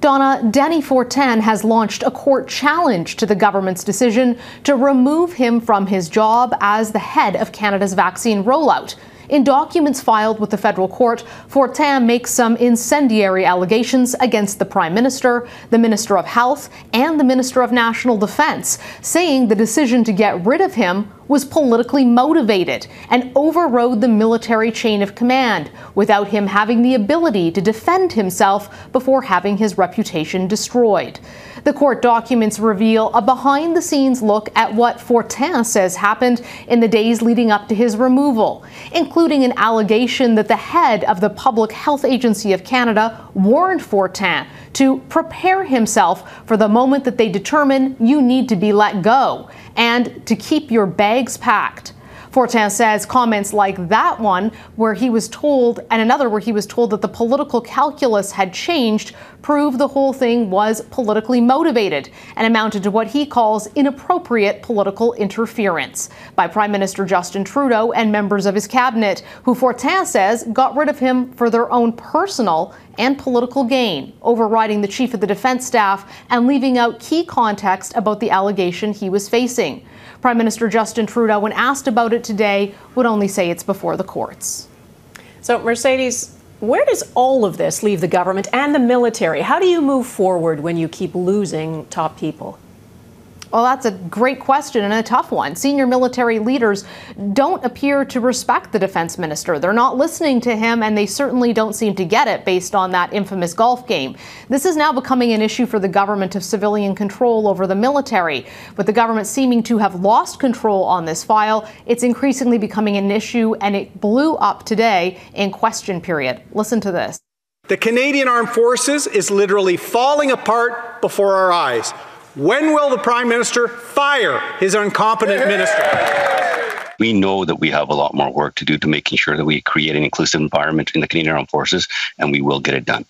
Donna, Dany Fortin has launched a court challenge to the government's decision to remove him from his job as the head of Canada's vaccine rollout. In documents filed with the federal court, Fortin makes some incendiary allegations against the Prime Minister, the Minister of Health, and the Minister of National Defense, saying the decision to get rid of him was politically motivated and overrode the military chain of command without him having the ability to defend himself before having his reputation destroyed. The court documents reveal a behind the scenes look at what Fortin says happened in the days leading up to his removal, including an allegation that the head of the Public Health Agency of Canada warned Fortin to prepare himself for the moment that they determine you need to be let go and to keep your bags packed. Fortin says comments like that one, where he was told, and another where he was told that the political calculus had changed, prove the whole thing was politically motivated and amounted to what he calls inappropriate political interference by Prime Minister Justin Trudeau and members of his cabinet, who Fortin says got rid of him for their own personal and political gain, overriding the chief of the defense staff and leaving out key context about the allegation he was facing. Prime Minister Justin Trudeau, when asked about it today, would only say it's before the courts. So, Mercedes, where does all of this leave the government and the military? How do you move forward when you keep losing top people? Well, that's a great question and a tough one. Senior military leaders don't appear to respect the defense minister. They're not listening to him, and they certainly don't seem to get it based on that infamous golf game. This is now becoming an issue for the government of civilian control over the military. With the government seeming to have lost control on this file, it's increasingly becoming an issue, and it blew up today in question period. Listen to this. The Canadian Armed Forces is literally falling apart before our eyes. When will the Prime Minister fire his incompetent minister? We know that we have a lot more work to do to making sure that we create an inclusive environment in the Canadian Armed Forces, and we will get it done.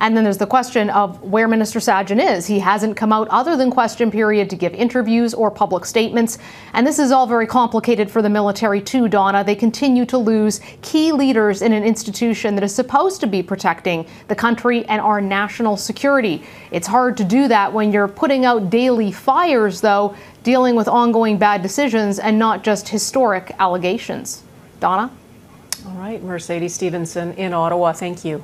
And then there's the question of where Minister Sajjan is. He hasn't come out other than question period to give interviews or public statements. And this is all very complicated for the military too, Donna. They continue to lose key leaders in an institution that is supposed to be protecting the country and our national security. It's hard to do that when you're putting out daily fires, though, dealing with ongoing bad decisions and not just historic allegations. Donna? All right, Mercedes Stephenson in Ottawa, thank you.